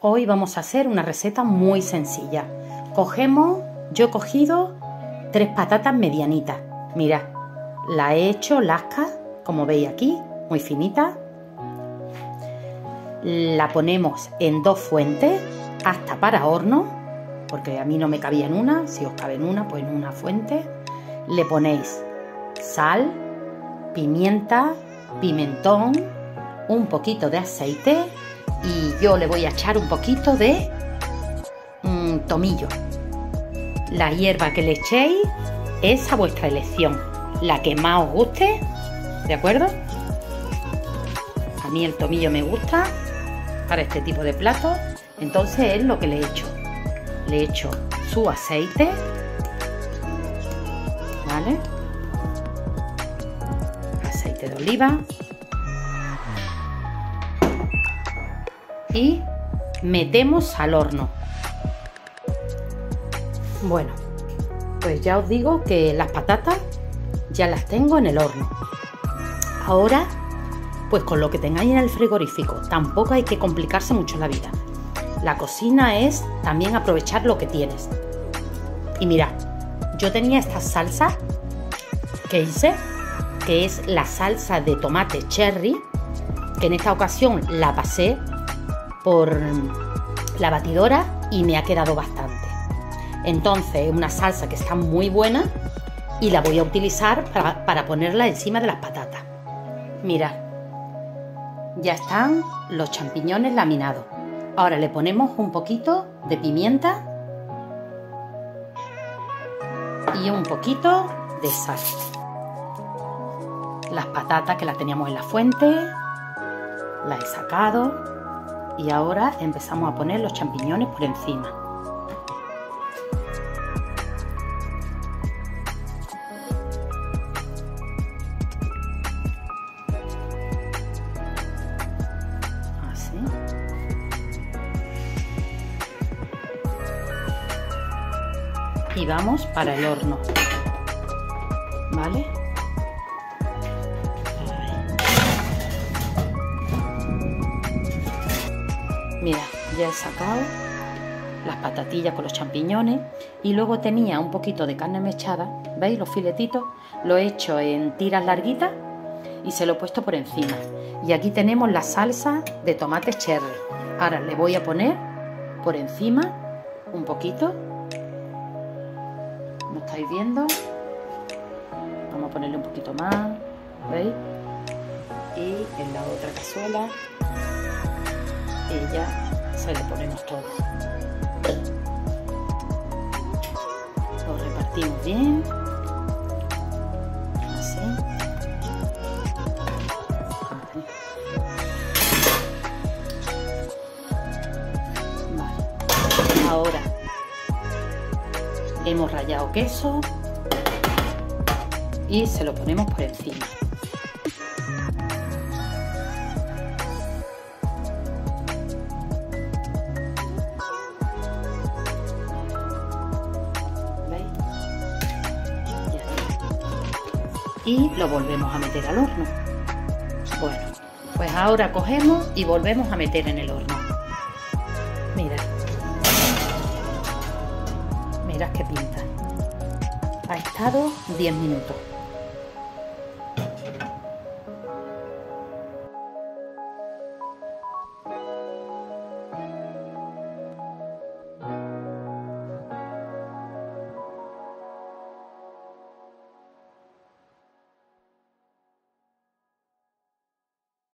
Hoy vamos a hacer una receta muy sencilla. Cogemos, yo he cogido tres patatas medianitas. Mira, la he hecho lasca, como veis aquí, muy finita. La ponemos en dos fuentes, hasta para horno, porque a mí no me cabía en una, si os cabe en una, pues en una fuente. Le ponéis sal, pimienta, pimentón, un poquito de aceite y yo le voy a echar un poquito de mm, tomillo. La hierba que le echéis es a vuestra elección, la que más os guste, ¿de acuerdo? A mí el tomillo me gusta para este tipo de platos, entonces es lo que le echo. Le echo su aceite, ¿vale? Aceite de oliva. Y metemos al horno. Bueno, pues ya os digo que las patatas ya las tengo en el horno. Ahora, pues con lo que tengáis en el frigorífico, tampoco hay que complicarse mucho la vida. La cocina es también aprovechar lo que tienes. Y mirad, yo tenía esta salsa que hice, que es la salsa de tomate cherry, que en esta ocasión la pasé por la batidora y me ha quedado bastante. Entonces, una salsa que está muy buena y la voy a utilizar para, ponerla encima de las patatas. Mirad, ya están los champiñones laminados. Ahora le ponemos un poquito de pimienta y un poquito de sal. Las patatas que las teníamos en la fuente, las he sacado y ahora empezamos a poner los champiñones por encima. Así. Y vamos para el horno. ¿Vale? Mira, ya he sacado las patatillas con los champiñones y luego tenía un poquito de carne mechada, ¿veis? Los filetitos, lo he hecho en tiras larguitas y se lo he puesto por encima. Y aquí tenemos la salsa de tomate cherry. Ahora le voy a poner por encima un poquito. ¿Lo estáis viendo? Vamos a ponerle un poquito más, ¿veis? Y en la otra cazuela y ya se le ponemos todo. Lo repartimos bien. Así. Vale. Ahora hemos rallado queso y se lo ponemos por encima. Y lo volvemos a meter al horno. Bueno, pues ahora cogemos y volvemos a meter en el horno. Mira. Mira qué pinta. Ha estado 10 minutos.